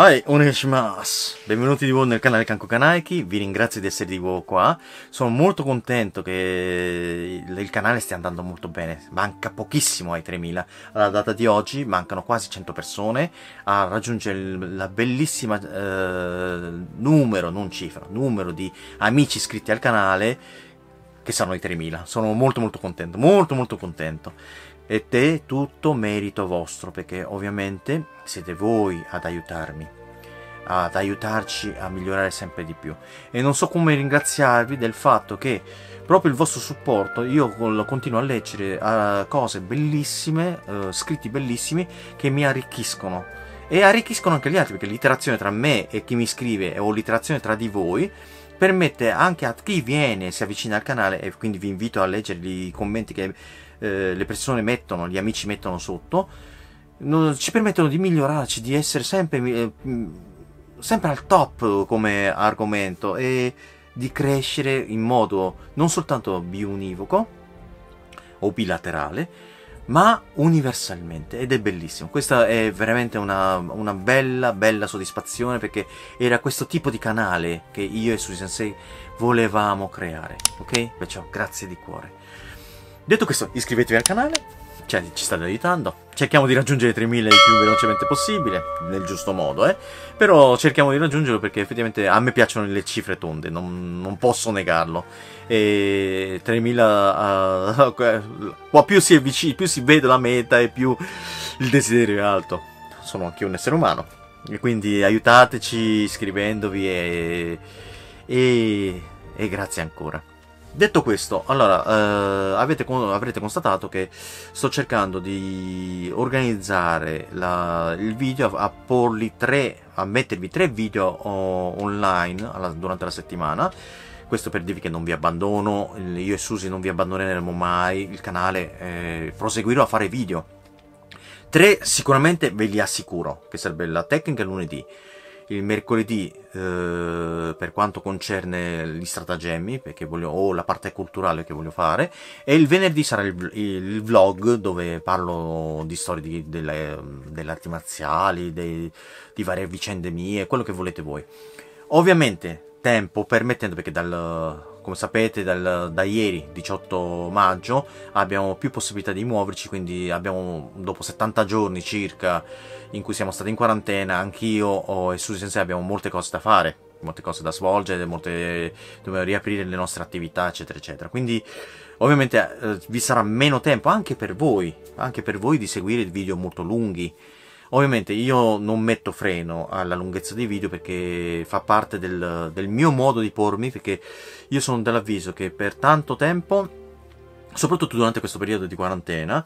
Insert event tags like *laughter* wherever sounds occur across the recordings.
Hai, oneshimasu! Benvenuti di nuovo nel canale Kanko Kanaiki, vi ringrazio di essere di nuovo qua. Sono molto contento che il canale stia andando molto bene, manca pochissimo ai 3000. Alla data di oggi mancano quasi 100 persone a raggiungere la bellissima eh, numero, non cifra, numero di amici iscritti al canale che sono i 3000. Sono molto molto contento, molto molto contento e te tutto merito vostro perché ovviamente siete voi ad aiutarmi ad aiutarci a migliorare sempre di più. E non so come ringraziarvi del fatto che proprio il vostro supporto io continuo a leggere cose bellissime uh, scritti bellissimi che mi arricchiscono. E arricchiscono anche gli altri perché l'interazione tra me e chi mi scrive o l'interazione tra di voi permette anche a chi viene si avvicina al canale e quindi vi invito a leggere i commenti che eh, le persone mettono, gli amici mettono sotto, non, ci permettono di migliorarci, di essere sempre, eh, sempre al top come argomento e di crescere in modo non soltanto biunivoco o bilaterale, ma universalmente ed è bellissimo. Questa è veramente una, una, bella, bella soddisfazione perché era questo tipo di canale che io e Susi Sensei volevamo creare, ok? Perciò grazie di cuore. Detto questo, iscrivetevi al canale, cioè ci state aiutando. Cerchiamo di raggiungere i 3000 il più velocemente possibile, nel giusto modo, eh. Però cerchiamo di raggiungerlo perché effettivamente a me piacciono le cifre tonde, non, non posso negarlo. E 3000 uh, *laughs* qua più si, avvicina, più si vede la meta e più il desiderio è alto. Sono anche un essere umano. E quindi aiutateci iscrivendovi e, e, e grazie ancora. Detto questo, allora, eh, avete, avrete constatato che sto cercando di organizzare la, il video, a porli tre, a mettervi tre video online alla, durante la settimana. Questo per dirvi che non vi abbandono, io e Susi non vi abbandoneremo mai, il canale eh, proseguirò a fare video. Tre sicuramente ve li assicuro, che sarebbe la tecnica lunedì, il mercoledì eh, per quanto concerne gli stratagemmi voglio, o la parte culturale che voglio fare e il venerdì sarà il, il vlog dove parlo di storie di, delle, delle, arti marziali, dei, di varie vicende mie, quello che volete voi. Ovviamente tempo permettendo perché dal come sapete dal, da ieri 18 maggio abbiamo più possibilità di muoverci quindi abbiamo dopo 70 giorni circa in cui siamo stati in quarantena anch'io e Susi Sensei abbiamo molte cose da fare molte cose da svolgere molte, dobbiamo riaprire le nostre attività eccetera eccetera. Quindi ovviamente eh, vi sarà meno tempo anche per voi anche per voi di seguire video molto lunghi Ovviamente io non metto freno alla lunghezza dei video perché fa parte del, del mio modo di pormi, perché io sono dell'avviso che per tanto tempo, soprattutto durante questo periodo di quarantena,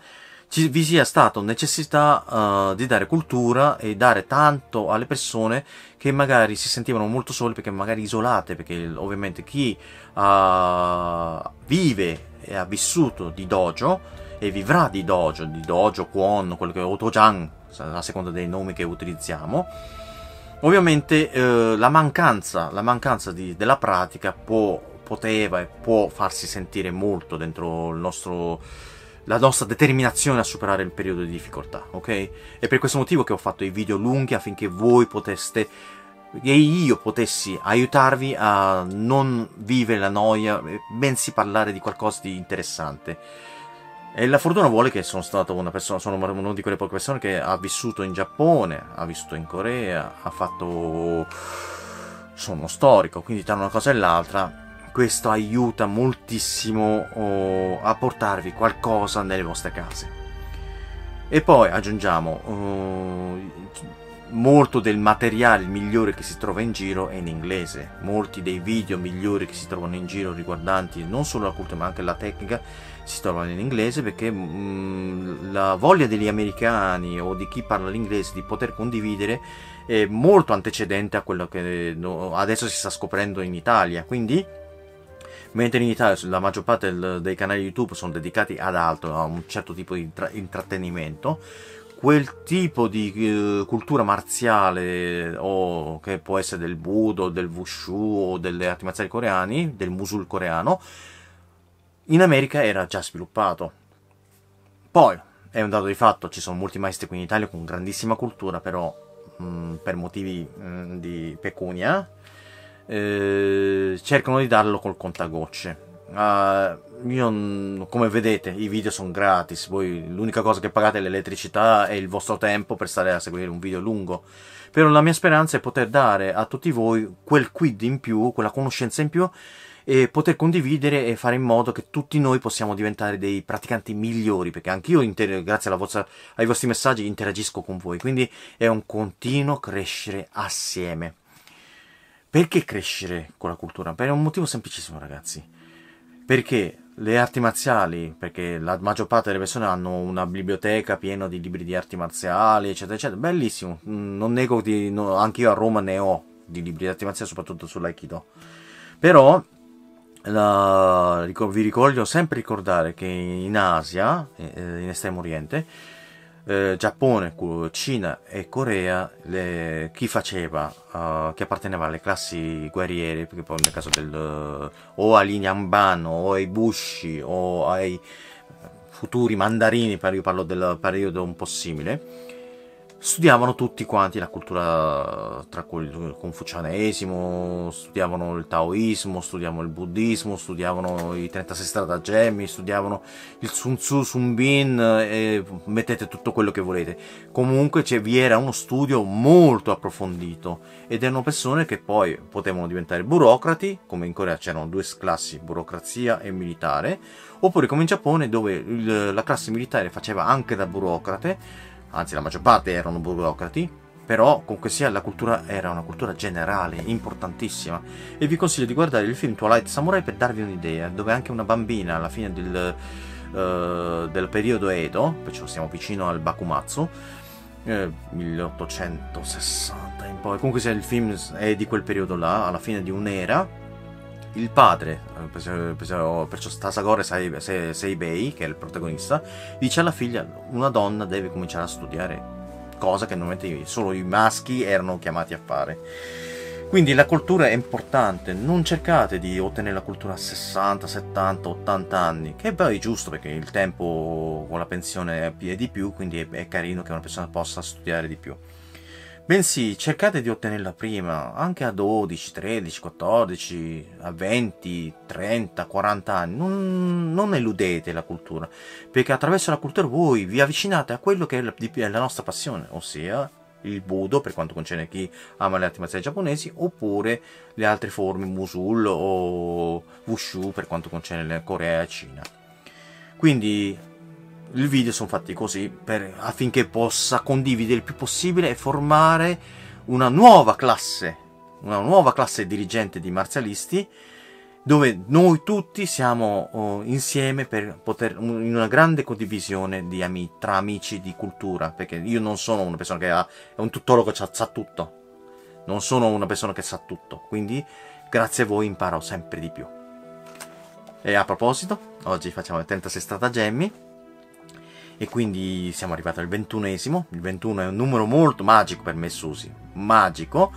ci, vi sia stata necessità uh, di dare cultura e dare tanto alle persone che magari si sentivano molto sole perché magari isolate, perché ovviamente chi uh, vive e ha vissuto di dojo e vivrà di dojo, di dojo, kwon, quello che è otojan, a seconda dei nomi che utilizziamo. Ovviamente eh, la mancanza, la mancanza di, della pratica può, poteva e può farsi sentire molto dentro il nostro, la nostra determinazione a superare il periodo di difficoltà, ok? È per questo motivo che ho fatto i video lunghi affinché voi poteste e io potessi aiutarvi a non vivere la noia, bensì parlare di qualcosa di interessante. E la fortuna vuole che sono stato una persona, sono una di quelle poche persone che ha vissuto in Giappone, ha vissuto in Corea, ha fatto... sono storico, quindi tra una cosa e l'altra questo aiuta moltissimo oh, a portarvi qualcosa nelle vostre case. E poi aggiungiamo, oh, molto del materiale migliore che si trova in giro è in inglese, molti dei video migliori che si trovano in giro riguardanti non solo la cultura ma anche la tecnica si trovano in inglese perché mh, mm, la voglia degli americani o di chi parla l'inglese di poter condividere è molto antecedente a quello che adesso si sta scoprendo in Italia, quindi mentre in Italia la maggior parte del, dei canali YouTube sono dedicati ad altro, a un certo tipo di intrattenimento, quel tipo di uh, cultura marziale o che può essere del Budo, del Wushu o delle arti marziali coreani, del Musul coreano, in America era già sviluppato. Poi, è un dato di fatto, ci sono molti maestri qui in Italia con grandissima cultura, però mh, mm, per motivi mh, mm, di pecunia, eh, cercano di darlo col contagocce. Uh, io, come vedete, i video sono gratis. Voi l'unica cosa che pagate è l'elettricità e il vostro tempo per stare a seguire un video lungo. Però la mia speranza è poter dare a tutti voi quel quid in più, quella conoscenza in più e poter condividere e fare in modo che tutti noi possiamo diventare dei praticanti migliori, perché anch'io, inter- grazie vostra, ai vostri messaggi, interagisco con voi. Quindi è un continuo crescere assieme. Perché crescere con la cultura? Per un motivo semplicissimo, ragazzi. Perché le arti marziali, perché la maggior parte delle persone hanno una biblioteca piena di libri di arti marziali, eccetera, eccetera. Bellissimo. Mm, non nego di. No, anche io a Roma ne ho di libri di arti marziali, soprattutto sull'Aikido. Però la, vi ricordo sempre ricordare che in Asia, eh, in Estremo Oriente, eh, Giappone, Cina e Corea, le, chi faceva, uh, che apparteneva alle classi guerriere, perché poi nel caso del, uh, o agli Nyamban, o ai Bushi, o ai futuri mandarini, io parlo del periodo un po' simile, studiavano tutti quanti la cultura tra cui il confucianesimo, studiavano il taoismo, studiavano il buddismo, studiavano i 36 stratagemmi, studiavano il Sun Tzu, Sun Bin, e mettete tutto quello che volete. Comunque vi era uno studio molto approfondito ed erano persone che poi potevano diventare burocrati, come in Corea c'erano due classi, burocrazia e militare, oppure come in Giappone dove il, la classe militare faceva anche da burocrate, anzi la maggior parte erano burocrati, però comunque sia la cultura era una cultura generale, importantissima. E vi consiglio di guardare il film Twilight Samurai per darvi un'idea, dove anche una bambina alla fine del, uh, del periodo Edo, perciò siamo vicino al Bakumatsu, eh, 1860 in poi, comunque sia il film è di quel periodo là, alla fine di un'era, il padre, eh, perciò Stasagore Seibei, che è il protagonista, dice alla figlia una donna deve cominciare a studiare, cosa che normalmente solo i maschi erano chiamati a fare. Quindi la cultura è importante, non cercate di ottenere la cultura a 60, 70, 80 anni, che poi è giusto perché il tempo con la pensione è di più, quindi è carino che una persona possa studiare di più bensì cercate di ottenerla prima, anche a 12, 13, 14, a 20, 30, 40 anni. Non, non eludete la cultura, perché attraverso la cultura voi vi avvicinate a quello che è la, è la nostra passione, ossia il Budo per quanto concerne chi ama le arti marziali giapponesi, oppure le altre forme Musul o Wushu per quanto concerne Corea e Cina. Quindi il video sono fatti così per, affinché possa condividere il più possibile e formare una nuova classe, una nuova classe dirigente di marzialisti dove noi tutti siamo oh, insieme per poter in una grande condivisione di ami, tra amici di cultura perché io non sono una persona che ha, è un tuttologo che sa tutto. Non sono una persona che sa tutto quindi grazie a voi imparo sempre di più. E a proposito oggi facciamo il 36 stratagemmi e quindi siamo arrivati al ventunesimo. Il 21 è un numero molto magico per me, Susi, magico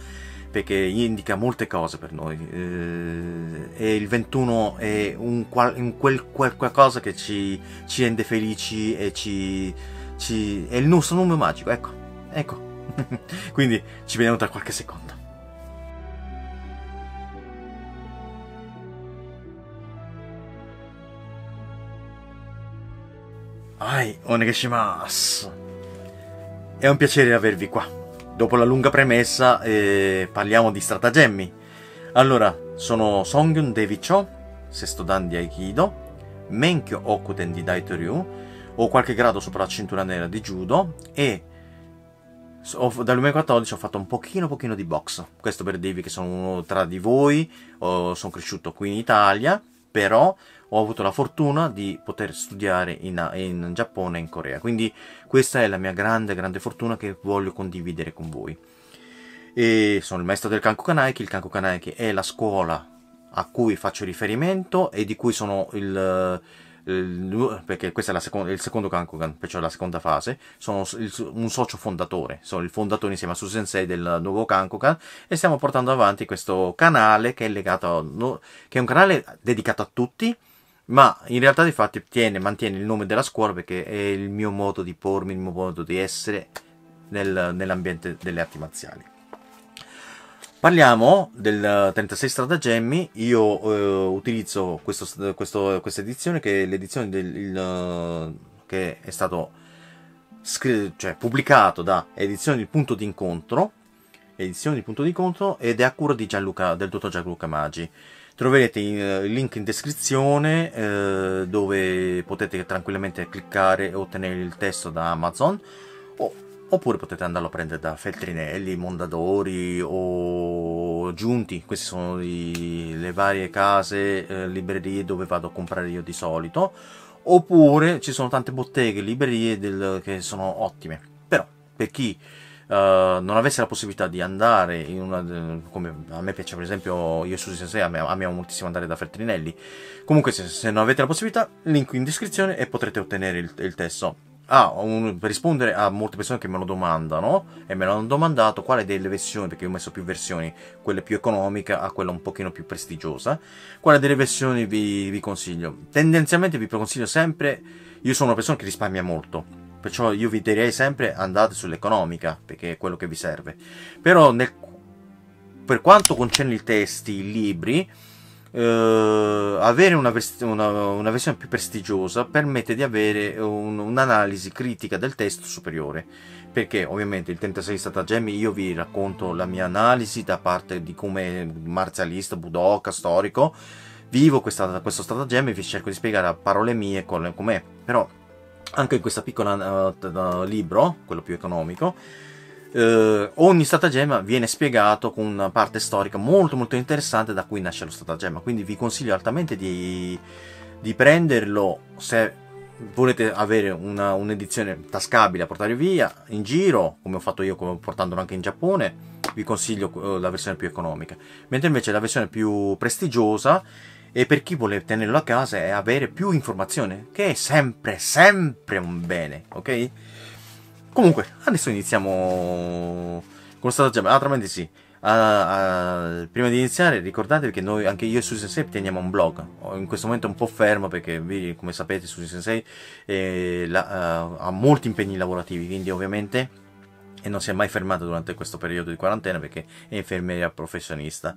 perché indica molte cose per noi eh, e il 21 è un, qual, un quel, quel, qualcosa che ci, ci, rende felici e ci, ci, è il nostro numero magico, ecco, ecco. *laughs* quindi ci vediamo tra qualche secondo. Ai, onegashimasu. È un piacere avervi qua. Dopo la lunga premessa, eh, parliamo di stratagemmi. Allora, sono Songyun David Cho, sesto dan di Aikido, Menkyo Okuten di Daitoryu, ho qualche grado sopra la cintura nera di Judo e ho, dal 2014 ho fatto un pochino pochino di box. Questo per dirvi che sono uno tra di voi, sono cresciuto qui in Italia, però ho avuto la fortuna di poter studiare in, in Giappone e in Corea. Quindi questa è la mia grande, grande fortuna che voglio condividere con voi. E sono il maestro del Kanko Kanaiki. Il Kanko Kanaiki è la scuola a cui faccio riferimento e di cui sono il perché questo è seconda, il secondo Kankokan, perciò la seconda fase, sono il, un socio fondatore, sono il fondatore insieme a Susensei del nuovo Kankokan e stiamo portando avanti questo canale che è legato, a, che è un canale dedicato a tutti, ma in realtà di fatto tiene, mantiene il nome della scuola perché è il mio modo di pormi, il mio modo di essere nel, nell'ambiente delle arti marziali. Parliamo del 36 stratagemmi, io eh, utilizzo questo, questo, questa edizione che è l'edizione del, il, che è stato cioè, pubblicato da Edizioni di Punto d'incontro, Edizioni di Punto d'incontro ed è a cura Gianluca, del dottor Gianluca Maggi. Troverete il link in descrizione eh, dove potete tranquillamente cliccare e ottenere il testo da Amazon o, oppure potete andarlo a prendere da Feltrinelli, Mondadori o Giunti. Queste sono i, le varie case, eh, librerie dove vado a comprare io di solito. Oppure ci sono tante botteghe, librerie del, che sono ottime. Però per chi Uh, non avesse la possibilità di andare in una come a me piace per esempio io Susi Sensei amiamo moltissimo andare da Feltrinelli comunque se, se, non avete la possibilità link in descrizione e potrete ottenere il, il testo ah, un, per rispondere a molte persone che me lo domandano e me l'hanno domandato quale delle versioni perché ho messo più versioni quella più economica a quella un pochino più prestigiosa quale delle versioni vi, vi consiglio tendenzialmente vi consiglio sempre io sono una persona che risparmia molto Perciò io vi direi sempre andate sull'economica, perché è quello che vi serve. Però nel, per quanto concerne i testi, i libri, eh, avere una, una, una, versione più prestigiosa permette di avere un, un'analisi critica del testo superiore. Perché ovviamente il 36 stratagemmi io vi racconto la mia analisi da parte di come marzialista, budoka, storico, vivo questa, questo stratagemma e vi cerco di spiegare a parole mie com'è. Però anche in questo piccolo uh, libro, quello più economico, uh, ogni stratagemma viene spiegato con una parte storica molto molto interessante da cui nasce lo stratagemma, quindi vi consiglio altamente di, di prenderlo se volete avere una, un'edizione tascabile a portare via in giro, come ho fatto io portandolo anche in Giappone, vi consiglio uh, la versione più economica, mentre invece la versione più prestigiosa e per chi vuole tenerlo a casa è avere più informazione, che è sempre, sempre un bene, ok? Comunque, adesso iniziamo con stratagemma. Altrimenti sì, uh, uh, prima di iniziare ricordatevi che noi, anche io e Susi Sensei teniamo un blog. In questo momento è un po' fermo perché, come sapete, Susi Sensei eh, la, uh, ha molti impegni lavorativi, quindi ovviamente e non si è mai fermato durante questo periodo di quarantena perché è infermiera professionista.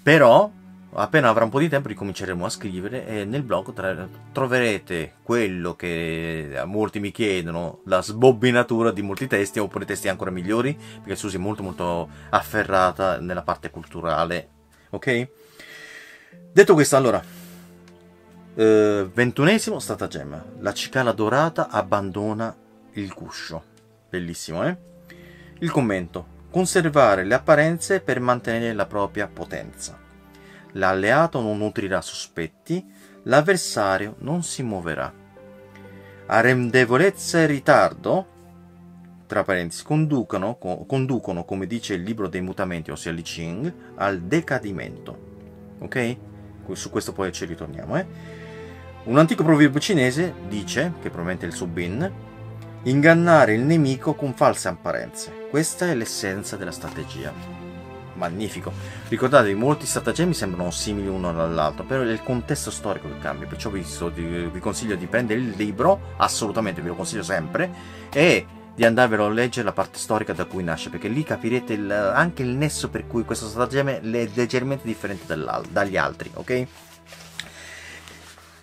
Però appena avrà un po' di tempo ricominceremo a scrivere e nel blog tra- troverete quello che molti mi chiedono, la sbobbinatura di molti testi oppure testi ancora migliori, perché Susi è molto molto afferrata nella parte culturale, ok? Detto questo, allora, eh, ventunesimo stratagemma, la cicala dorata abbandona il guscio, bellissimo, eh? Il commento, conservare le apparenze per mantenere la propria potenza l'alleato non nutrirà sospetti, l'avversario non si muoverà. Arrendevolezza e ritardo, tra parentesi, conducono, conducono, come dice il libro dei mutamenti, ossia Li Ching, al decadimento. Ok? Su questo poi ci ritorniamo, eh? Un antico proverbio cinese dice, che probabilmente è il Subin, ingannare il nemico con false apparenze. Questa è l'essenza della strategia magnifico. Ricordatevi, molti stratagemmi sembrano simili uno all'altro, però è il contesto storico che cambia, perciò vi, vi consiglio di prendere il libro, assolutamente ve lo consiglio sempre, e di andarvelo a leggere la parte storica da cui nasce, perché lì capirete il, anche il nesso per cui questo stratagemma è leggermente differente dagli altri, ok?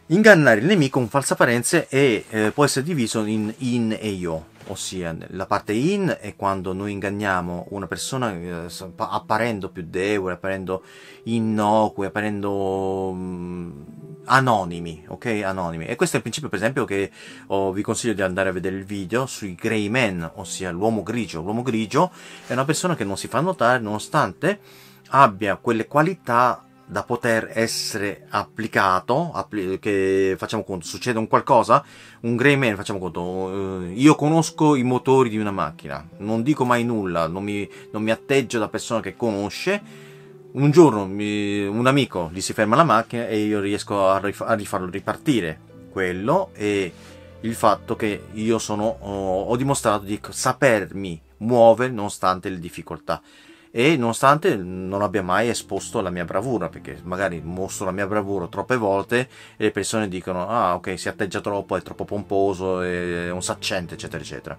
Ingannare il nemico con false apparenze e eh, può essere diviso in in e io ossia la parte in è quando noi inganniamo una persona eh, apparendo più debole, apparendo innocui, apparendo mh, anonimi, ok? Anonimi. E questo è il principio, per esempio, che oh, vi consiglio di andare a vedere il video sui Grey Men, ossia l'uomo grigio. L'uomo grigio è una persona che non si fa notare nonostante abbia quelle qualità da poter essere applicato, appli- che facciamo conto, succede un qualcosa, un grey man, facciamo conto, eh, io conosco i motori di una macchina, non dico mai nulla, non mi, non mi atteggio da persona che conosce, un giorno mi, un amico gli si ferma la macchina e io riesco a, rif- a rifarlo ripartire, quello e il fatto che io sono, ho, ho dimostrato di sapermi muovere nonostante le difficoltà e nonostante non abbia mai esposto la mia bravura, perché magari mostro la mia bravura troppe volte e le persone dicono ah ok si atteggia troppo, è troppo pomposo, è un saccente eccetera eccetera.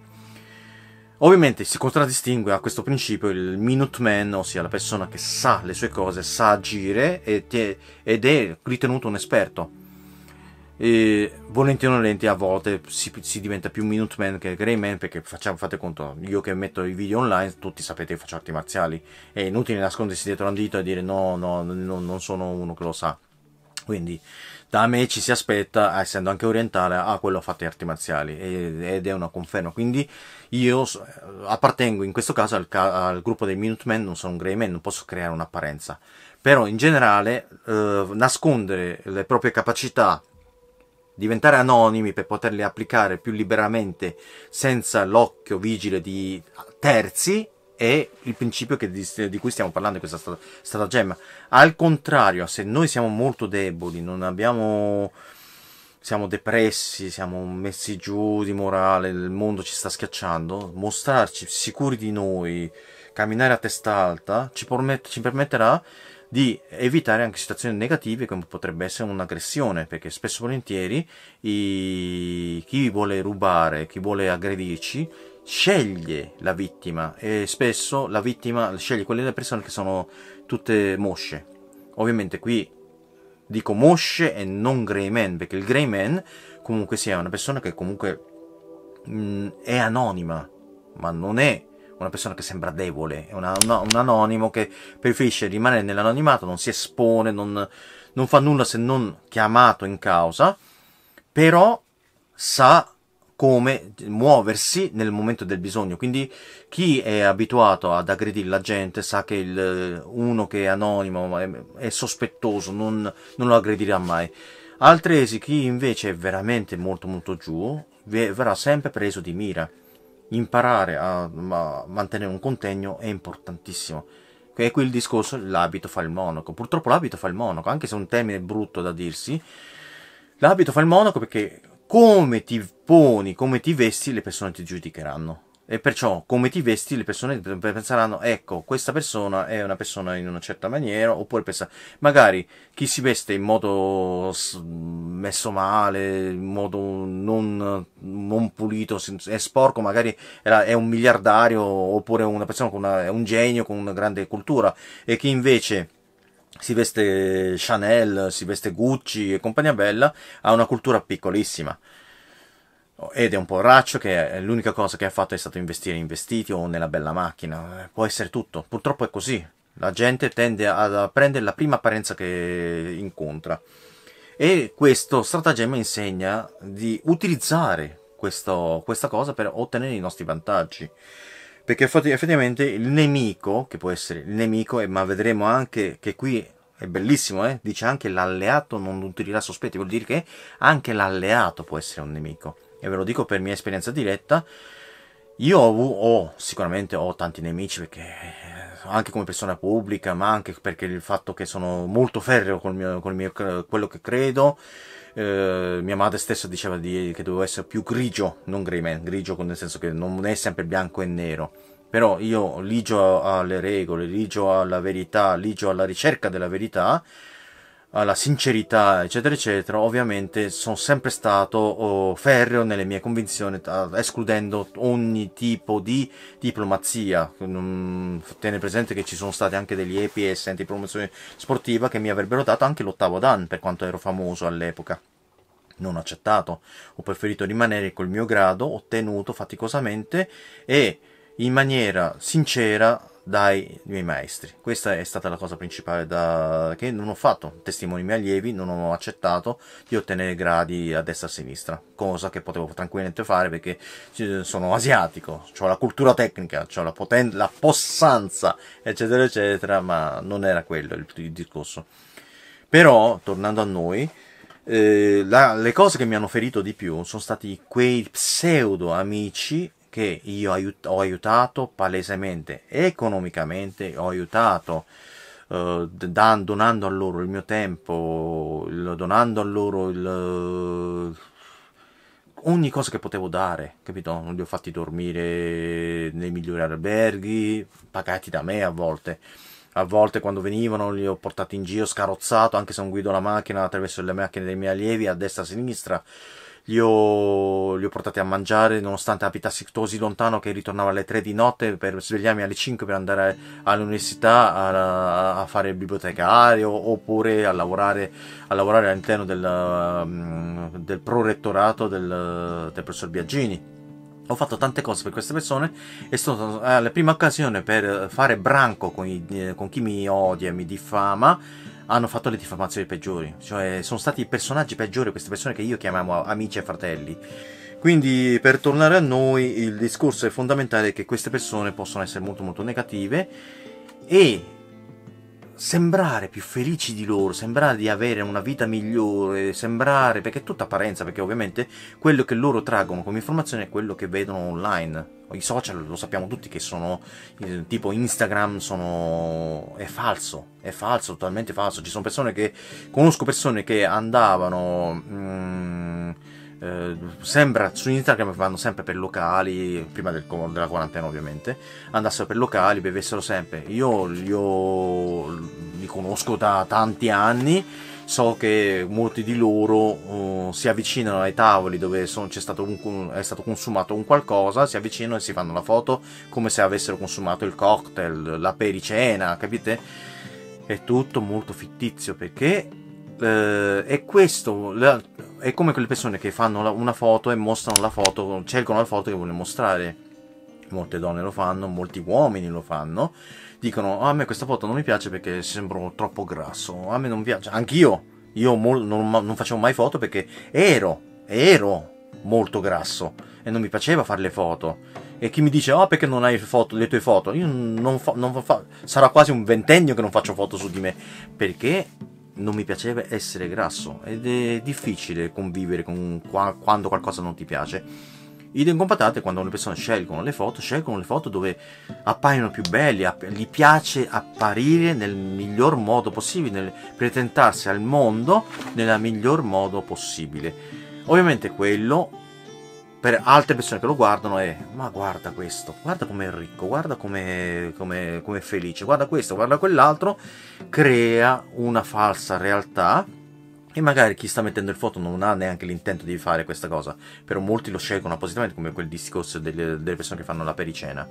Ovviamente si contraddistingue a questo principio il Minuteman, ossia la persona che sa le sue cose, sa agire ed è ritenuto un esperto. E volentieri o nolenti a volte si, si, diventa più Minuteman che Greyman perché facciamo, fate conto, io che metto i video online tutti sapete che faccio arti marziali è inutile nascondersi dietro un dito e dire no, no, no non sono uno che lo sa quindi da me ci si aspetta, essendo anche orientale, ah, quello ha fatto arti marziali ed è una conferma. Quindi io appartengo in questo caso al, al gruppo dei Minutemen, non sono un Greyman, non posso creare un'apparenza. Però in generale eh, nascondere le proprie capacità diventare anonimi per poterli applicare più liberamente senza l'occhio vigile di terzi è il principio di, cui stiamo parlando in questa stratagemma. Al contrario, se noi siamo molto deboli, non abbiamo, siamo depressi, siamo messi giù di morale, il mondo ci sta schiacciando, mostrarci sicuri di noi, camminare a testa alta, ci, permet- ci permetterà di evitare anche situazioni negative come potrebbe essere un'aggressione, perché spesso e volentieri i... chi vuole rubare, chi vuole aggredirci, sceglie la vittima e spesso la vittima sceglie quelle persone che sono tutte mosce. Ovviamente qui dico mosce e non grey man, perché il grey man comunque sia una persona che comunque mh, mm, è anonima, ma non è una persona che sembra debole, è una, una, un anonimo che preferisce rimanere nell'anonimato, non si espone, non, non fa nulla se non chiamato in causa, però sa come muoversi nel momento del bisogno. Quindi chi è abituato ad aggredire la gente sa che il, uno che è anonimo è, è sospettoso, non, non, lo aggredirà mai. Altresì chi invece è veramente molto molto giù verrà sempre preso di mira imparare a, a mantenere un contegno è importantissimo. E qui il discorso, l'abito fa il monaco. Purtroppo l'abito fa il monaco, anche se è un termine brutto da dirsi. L'abito fa il monaco perché come ti poni, come ti vesti, le persone ti giudicheranno. E perciò, come ti vesti, le persone penseranno, ecco, questa persona è una persona in una certa maniera, oppure pensa, magari chi si veste in modo messo male, in modo non, non pulito, è sporco, magari è un miliardario, oppure una persona con una, è un genio, con una grande cultura, e chi invece si veste Chanel, si veste Gucci e compagnia bella, ha una cultura piccolissima ed è un porraccio che l'unica cosa che ha fatto è stato investire in vestiti o nella bella macchina. Può essere tutto. Purtroppo è così. La gente tende a prendere la prima apparenza che incontra. E questo stratagemma insegna di utilizzare questo, questa cosa per ottenere i nostri vantaggi. Perché effettivamente il nemico, che può essere il nemico, ma vedremo anche che qui è bellissimo, eh? dice anche l'alleato non nutrirà sospetti, vuol dire che anche l'alleato può essere un nemico e ve lo dico per mia esperienza diretta, io ho, ho, sicuramente ho tanti nemici perché anche come persona pubblica, ma anche perché il fatto che sono molto ferreo con, mio, col mio, quello che credo. Eh, mia madre stessa diceva di, che dovevo essere più grigio, non man, grigio nel senso che non è sempre bianco e nero. Però io ligio alle regole, ligio alla verità, ligio alla ricerca della verità alla sincerità, eccetera, eccetera, ovviamente sono sempre stato oh, ferreo nelle mie convinzioni, escludendo ogni tipo di diplomazia. Tiene presente che ci sono stati anche degli EPS, antipromozione sportiva, che mi avrebbero dato anche l'ottavo Dan, per quanto ero famoso all'epoca. Non ho accettato, ho preferito rimanere col mio grado, ottenuto faticosamente e in maniera sincera dai miei maestri. Questa è stata la cosa principale da... che non ho fatto. Testimoni miei allievi, non ho accettato di ottenere gradi a destra e a sinistra, cosa che potevo tranquillamente fare perché sono asiatico, ho la cultura tecnica, ho la, poten- la possanza, eccetera, eccetera, ma non era quello il, il discorso. Però, tornando a noi, eh, la, le cose che mi hanno ferito di più sono stati quei pseudo amici che io aiut- ho aiutato palesemente, economicamente ho aiutato, eh, dan- donando a loro il mio tempo, il, donando a loro il, ogni cosa che potevo dare, capito? Non li ho fatti dormire nei migliori alberghi, pagati da me a volte. A volte quando venivano li ho portati in giro, scarrozzato, anche se non guido la macchina attraverso le macchine dei miei allievi a destra e a sinistra li ho, li ho portati a mangiare nonostante abitassi così lontano che ritornavo alle 3 di notte per svegliarmi alle 5 per andare all'università a, a fare il bibliotecario oppure a lavorare, a lavorare all'interno del, mm, del prorettorato del, del professor Biagini. Ho fatto tante cose per queste persone è stata eh, la prima occasione per fare branco con, i, eh, con chi mi odia e mi diffama hanno fatto le diffamazioni peggiori, cioè sono stati i personaggi peggiori queste persone che io chiamiamo amici e fratelli. Quindi per tornare a noi il discorso è fondamentale che queste persone possono essere molto molto negative e sembrare più felici di loro, sembrare di avere una vita migliore, sembrare, perché è tutta apparenza, perché ovviamente quello che loro traggono come informazione è quello che vedono online. I social lo sappiamo tutti che sono eh, tipo Instagram, sono è falso, è falso, totalmente falso. Ci sono persone che conosco persone che andavano mm, eh, sembra su Instagram vanno sempre per locali, prima del, della quarantena ovviamente, andassero per locali, bevessero sempre. Io li, ho, li conosco da tanti anni, so che molti di loro uh, si avvicinano ai tavoli dove sono, stato un, è stato consumato un qualcosa, si avvicinano e si fanno la foto come se avessero consumato il cocktail, la pericena, capite? È tutto molto fittizio perché eh, è questo, la, è come quelle persone che fanno una foto e mostrano la foto, cercano la foto che vogliono mostrare. Molte donne lo fanno, molti uomini lo fanno. Dicono: oh, A me questa foto non mi piace perché sembro troppo grasso. A me non piace. Anch'io. Io non, non facevo mai foto perché ero, ero molto grasso e non mi piaceva fare le foto. E chi mi dice, oh perché non hai foto, le tue foto? Io non fa, non fa, sarà quasi un ventennio che non faccio foto su di me. Perché non mi piaceva essere grasso ed è difficile convivere con qua, quando qualcosa non ti piace. Idem con patate quando le persone scelgono le foto, scelgono le foto dove appaiono più belli, gli piace apparire nel miglior modo possibile, nel presentarsi al mondo nel miglior modo possibile. Ovviamente quello per altre persone che lo guardano è ma guarda questo, guarda com'è ricco, guarda com'è, com'è, com'è felice, guarda questo, guarda quell'altro, crea una falsa realtà e magari chi sta mettendo il foto non ha neanche l'intento di fare questa cosa, però molti lo scelgono appositamente come quel discorso delle, delle persone che fanno la pericena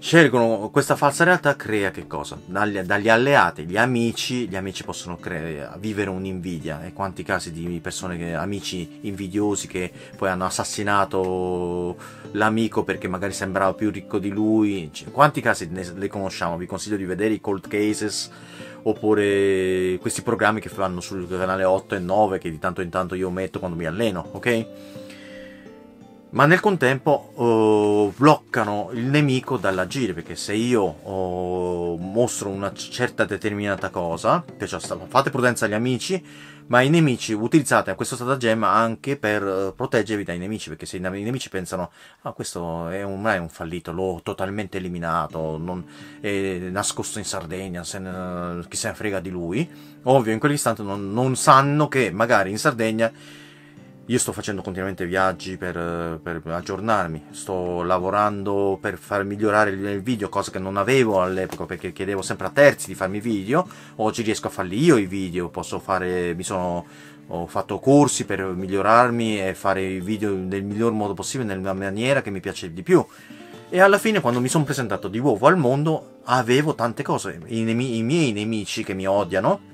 scelgono questa falsa realtà crea che cosa? Dagli, dagli alleati, gli amici, gli amici possono crea, vivere un'invidia e quanti casi di persone, che, amici invidiosi che poi hanno assassinato l'amico perché magari sembrava più ricco di lui, quanti casi ne, ne conosciamo? Vi consiglio di vedere i cold cases oppure questi programmi che fanno sul canale 8 e 9 che di tanto in tanto io metto quando mi alleno, ok? Ma nel contempo uh, bloccano il nemico dall'agire perché se io uh, mostro una certa determinata cosa perciò fate prudenza agli amici ma i nemici utilizzate questo stratagemma anche per uh, proteggervi dai nemici perché se i, i nemici pensano ah questo è un, è un fallito l'ho totalmente eliminato non, è nascosto in Sardegna se ne, chi se ne frega di lui ovvio in quell'istante non, non sanno che magari in Sardegna io sto facendo continuamente viaggi per, per, aggiornarmi, sto lavorando per far migliorare il video, cosa che non avevo all'epoca perché chiedevo sempre a terzi di farmi video. Oggi riesco a farli io i video, posso fare, mi sono, ho fatto corsi per migliorarmi e fare i video nel miglior modo possibile, nella maniera che mi piace di più. E alla fine, quando mi sono presentato di nuovo al mondo, avevo tante cose. I, i miei nemici che mi odiano,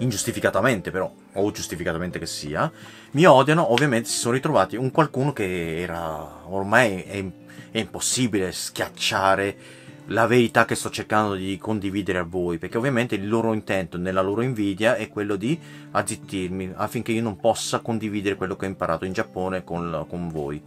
ingiustificatamente però, o giustificatamente che sia, mi odiano, ovviamente si sono ritrovati un qualcuno che era ormai è, è impossibile schiacciare la verità che sto cercando di condividere a voi, perché ovviamente il loro intento nella loro invidia è quello di azzittirmi affinché io non possa condividere quello che ho imparato in Giappone con, con voi.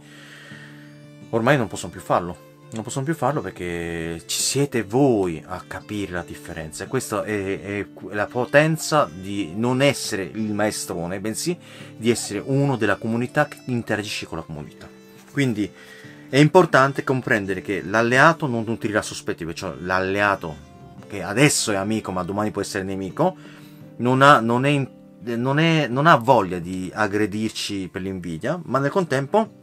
Ormai non possono più farlo non possono più farlo perché ci siete voi a capire la differenza. Questa è, è, la potenza di non essere il maestrone, bensì di essere uno della comunità che interagisce con la comunità. Quindi è importante comprendere che l'alleato non nutrirà sospetti, cioè l'alleato che adesso è amico ma domani può essere nemico, non ha, non è, non è, non ha voglia di aggredirci per l'invidia, ma nel contempo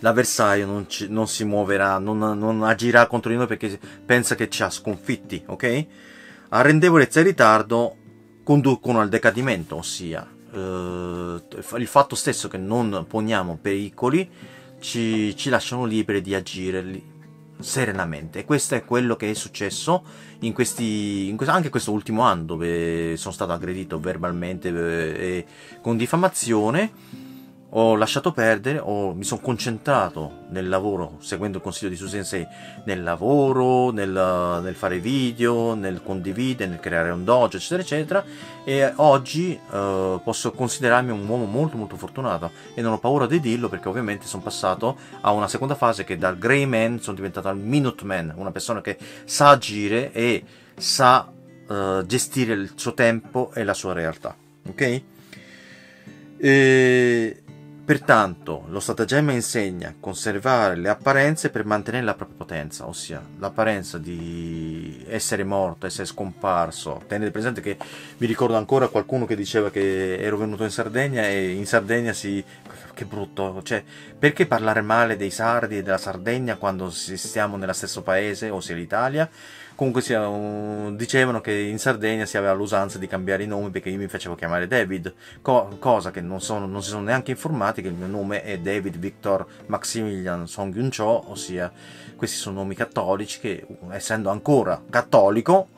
l'avversario non, non, si muoverà, non, non, agirà contro di noi perché pensa che ci ha sconfitti, ok? Arrendevolezza e ritardo conducono al decadimento, ossia eh, il fatto stesso che non poniamo pericoli ci, ci lasciano liberi di agire serenamente. E questo è quello che è successo in questi, in questo, anche questo ultimo anno, dove sono stato aggredito verbalmente eh, e con diffamazione ho lasciato perdere, ho, mi sono concentrato nel lavoro, seguendo il consiglio di Su Sensei, nel lavoro, nel, nel, fare video, nel condividere, nel creare un dojo, eccetera, eccetera. E oggi eh, posso considerarmi un uomo molto, molto fortunato e non ho paura di dirlo perché ovviamente sono passato a una seconda fase che dal Grey Man sono diventato il Minute Man, una persona che sa agire e sa eh, gestire il suo tempo e la sua realtà. Ok? E Pertanto, lo stratagemma insegna a conservare le apparenze per mantenere la propria potenza, ossia l'apparenza di essere morto, essere scomparso. Tenete presente che mi ricordo ancora qualcuno che diceva che ero venuto in Sardegna e in Sardegna si... che brutto, cioè perché parlare male dei sardi e della Sardegna quando stiamo nello stesso paese, ossia l'Italia? Comunque sia, dicevano che in Sardegna si aveva l'usanza di cambiare i nomi perché io mi facevo chiamare David, co cosa che non, sono, non, si sono neanche informati che il mio nome è David Victor Maximilian Song Yun Cho, ossia questi sono nomi cattolici che essendo ancora cattolico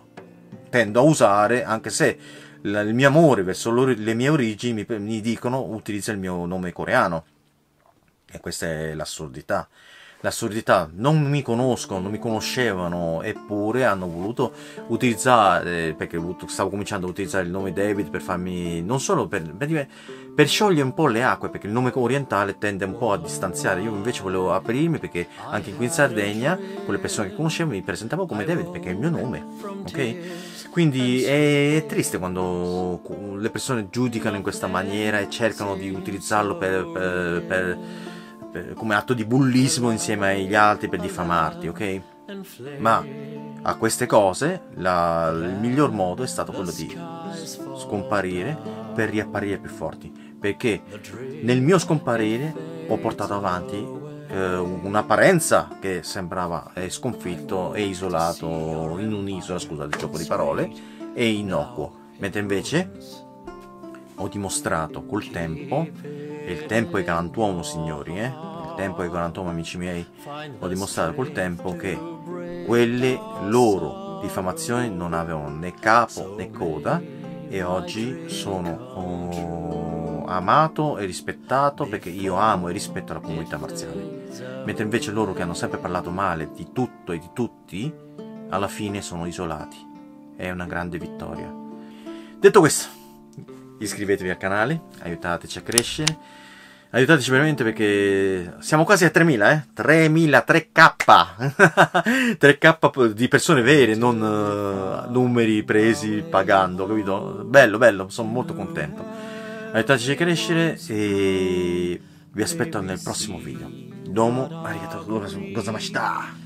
tendo a usare anche se il mio amore verso le mie origini mi, mi dicono utilizza il mio nome coreano. E questa è l'assurdità l'assurdità, non mi conoscono, non mi conoscevano, eppure hanno voluto utilizzare, perché stavo cominciando a utilizzare il nome David per farmi, non solo per, per, per sciogliere un po' le acque, perché il nome orientale tende un po' a distanziare, io invece volevo aprirmi perché anche qui in Sardegna, con le persone che conoscevo, mi presentavo come David perché è il mio nome, ok? Quindi è triste quando le persone giudicano in questa maniera e cercano di utilizzarlo per, per, per come atto di bullismo insieme agli altri per diffamarti, ok? Ma a queste cose la, il miglior modo è stato quello di scomparire per riapparire più forti. Perché nel mio scomparire ho portato avanti eh, un'apparenza che sembrava eh, sconfitto e isolato in un'isola, scusa il gioco di parole, e innocuo. Mentre invece ho dimostrato col tempo e il tempo è galantuomo, signori, eh? Il tempo è galantuomo, amici miei. Ho dimostrato col tempo che quelle loro diffamazioni non avevano né capo né coda e oggi sono oh, amato e rispettato perché io amo e rispetto la comunità marziale. Mentre invece loro che hanno sempre parlato male di tutto e di tutti, alla fine sono isolati. È una grande vittoria. Detto questo, iscrivetevi al canale, aiutateci a crescere, aiutateci veramente perché siamo quasi a 3000, eh? 3000, 3k, 3k di persone vere, non uh, numeri presi pagando, capito? Bello, bello, sono molto contento. Aiutateci a crescere e vi aspetto nel prossimo video. Domo, arigato gozamashita!